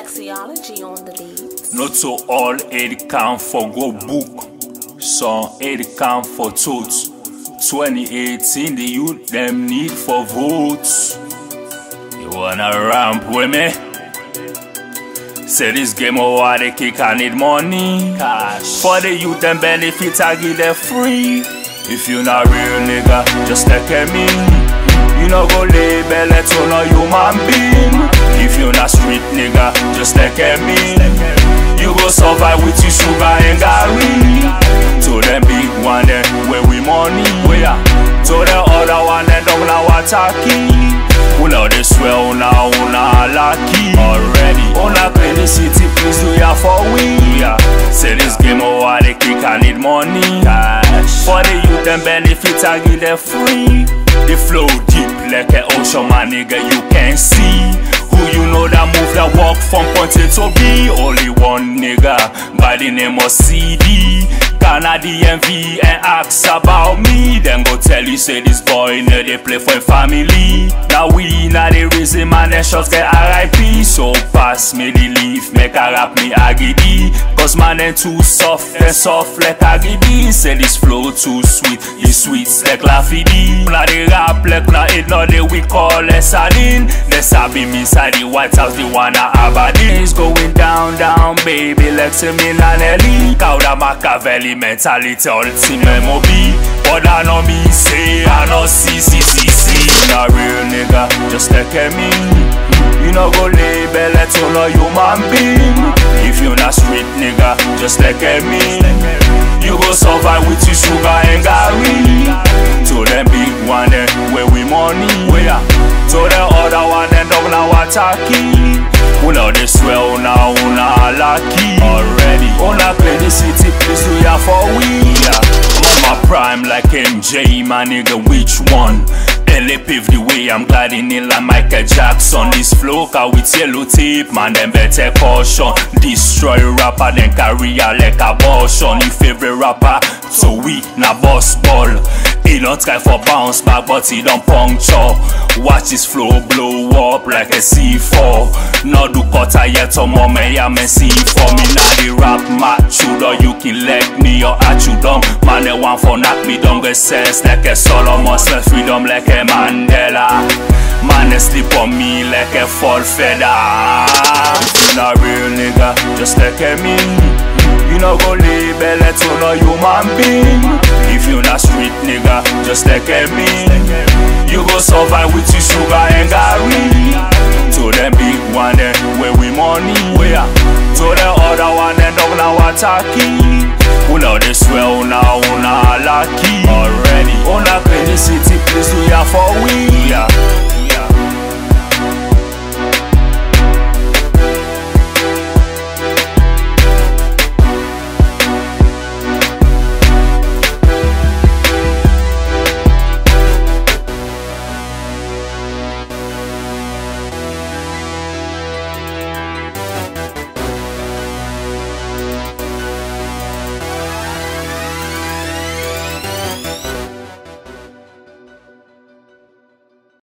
Flexiology on the beat. Not to all aid can for go book. Some aid can for toots. 2018, the youth them need for votes. You wanna ramp with me? Say this game over they kick I need money. Cash. For the youth them benefits, I give them free. If you not real nigga, just look at me. You no go label it to no human being. If you na street nigga, just like a mean You go survive with your sugar and gari To them big one then, where we money. Where To the other one eh, then, don't know what talking Una dey swear, una, una lucky. Already, una clean the city, please do ya for we. Yeah. Say this game over, the kick, I need money. Cash. For the youth, them benefits, I give them free. The flow deep like an ocean, my nigga, you can't see. Who you know that move that walk from point A to B? Only one nigga by the name of CD. Ghana DMV and ask about me. Then go tell you say this boy no they play for family. Now we now the reason man and shots get RIP. So fast, me leaf, make a rap me agidi. Cause man and too soft and soft like agidi. Say this flow too sweet, it's sweet like lafidi. Now the rap like now it now the we call it sardine. The sabi me inside the White House, the one at Aberdeen. It's going down, down, baby, like to me Nanelli. Kauda Machiavelli mentality, ultimate mobi. But I know me say, I know see, see, see, Not real nigga, just look at me. You no go label it to no human being. If you not street nigga, just look at me. You go survive with your sugar and gari. To them big one then where we money. Where? To the other one then down na wataki. Una they swear una una lucky already. Una play the city, please do ya for we. Yeah. My prime like MJ, my nigga, which one? LA pave the way, I'm gliding in like Michael Jackson. This flow car with yellow tape, man, them better caution. Destroy rapper, then carry a like abortion. You favorite rapper, so we na boss ball. He don't try for bounce back, but he don't puncture. Watch his flow blow up like a C4. No do cutter yet, me, I'm a C4. Me now the rap match, you you can leg me or down. Man, they want for knock me down, get sense like a Solomon, smell freedom like a Mandela. Man, they sleep on me like a fall feather. You not real nigga, just look at me. You no go label it to no human being. If you not nigga, just look at me. You go survive with your sugar and gari. To them big one then where we money. Where? To the other one then down na wataki. Una they swear una una lucky already. Una clean city, please do ya for we. Yeah.